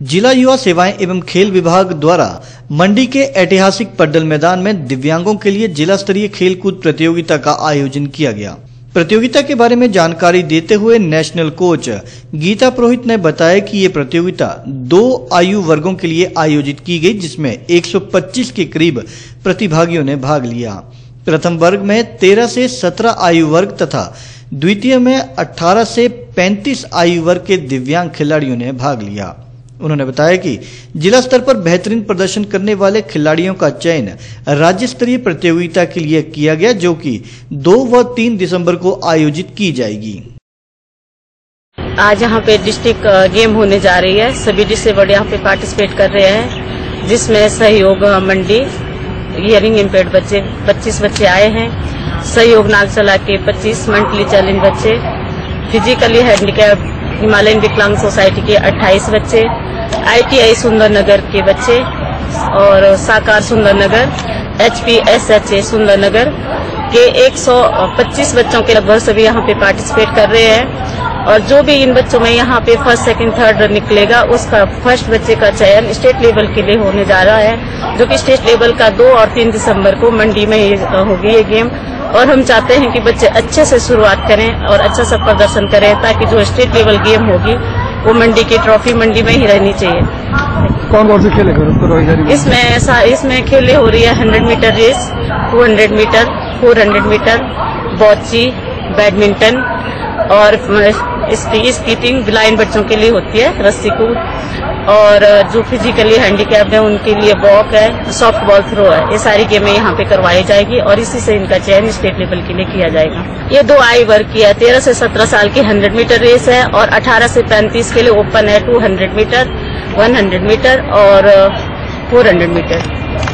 जिला युवा सेवाएँ एवं खेल विभाग द्वारा मंडी के ऐतिहासिक पड्डल मैदान में दिव्यांगों के लिए जिला स्तरीय खेल कूद प्रतियोगिता का आयोजन किया गया। प्रतियोगिता के बारे में जानकारी देते हुए नेशनल कोच गीता पुरोहित ने बताया कि ये प्रतियोगिता दो आयु वर्गों के लिए आयोजित की गई, जिसमें 125 के करीब प्रतिभागियों ने भाग लिया। प्रथम वर्ग में 13 से 17 आयु वर्ग तथा द्वितीय में 18 से 35 आयु वर्ग के दिव्यांग खिलाड़ियों ने भाग लिया। उन्होंने बताया कि जिला स्तर पर बेहतरीन प्रदर्शन करने वाले खिलाड़ियों का चयन राज्य स्तरीय प्रतियोगिता के लिए किया गया, जो कि दो व तीन दिसंबर को आयोजित की जाएगी। आज यहाँ पे डिस्ट्रिक्ट गेम होने जा रही है। सभी डिसेबल्ड यहाँ पे पार्टिसिपेट कर रहे हैं, जिसमें सहयोग मंडी, हियरिंग इम्पेयर्ड बच्चे 25 बच्चे आए हैं। सहयोग नागचला के 25 मंथली चैलेंज बच्चे। फिजिकली हैंडीकैप हिमालयन विकलांग सोसाइटी के 28 बच्चे। आईटीआई सुंदरनगर के बच्चे और Sakar Sundernagar H P S H A Sundernagar के 125 बच्चों के लगभग सभी यहाँ पे पार्टिसिपेट कर रहे हैं। और जो भी इन बच्चों में यहाँ पे फ़र्स्ट सेकंड थर्ड निकलेगा, उसका फ़र्स्ट बच्चे का चयन स्टेट लेवल के लिए होने जा रहा है, जो कि स्टेट लेवल का दो और तीन दिसंबर को मंडी में होगी ये गेम और हम चाहते हैं कि बच्चे अच्छे से शुरुआत करें और अच्छा सा प्रदर्शन करें, ताकि जो स्टेट लेवल गेम होगी वो मंडी की ट्रॉफी मंडी में ही रहनी चाहिए। कौन कौन से खेले इसमें इसमें खेले हो रही है hundred metre race two hundred metre four hundred metre bocce badminton और स्कीटिंग ब्लाइंड बच्चों के लिए होती है, रस्सी कूद और जो फिजिकली हैंडीकैप्ड है, उनके लिए वॉक है सॉफ्ट बॉल थ्रो है। ये सारी गेमें यहाँ पे करवाई जाएगी और इसी से इनका चयन स्टेट लेवल के लिए किया जाएगा। ये दो आई वर्ग की है, तेरह से सत्रह साल की हंड्रेड मीटर रेस है और अठारह से पैंतीस के लिए ओपन है two hundred metre one hundred metre और फोर हंड्रेड मीटर